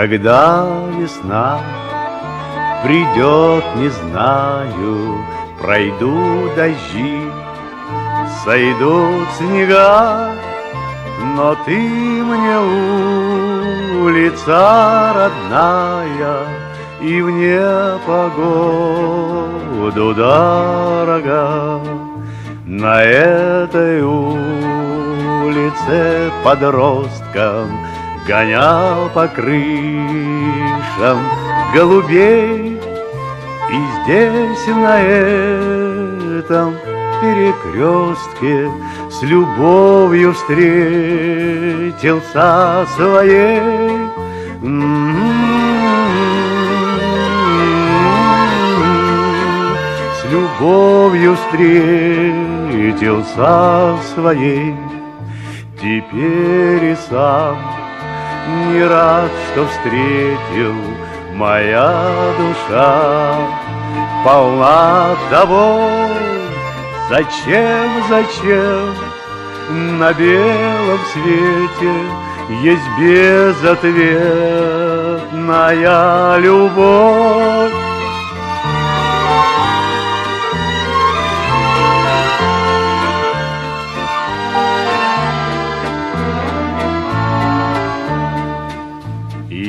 Когда весна придет, не знаю, Пройду дожди, сойдут снега, Но ты мне улица родная И вне погоду дорога. На этой улице подросткам Гонял по крышам голубей. И здесь на этом перекрестке С любовью встретился своей. С любовью встретился своей Теперь и сам не рад, что встретил моя душа полна того, зачем, зачем на белом свете есть безответная любовь.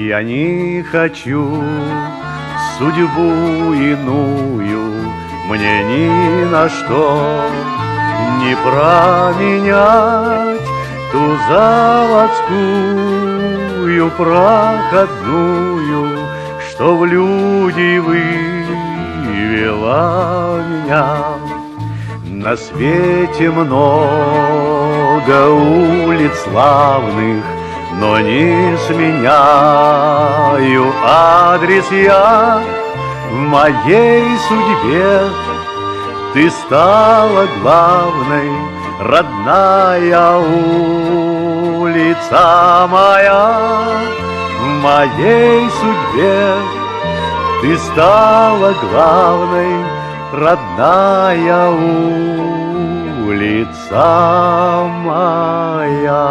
Я не хочу судьбу иную. Мне ни на что не променять Ту заводскую проходную Что в люди вывела меня. На свете много улиц славных но не сменяю адрес я в моей судьбе. Ты стала главной, родная улица моя в моей судьбе. Ты стала главной, родная улица моя.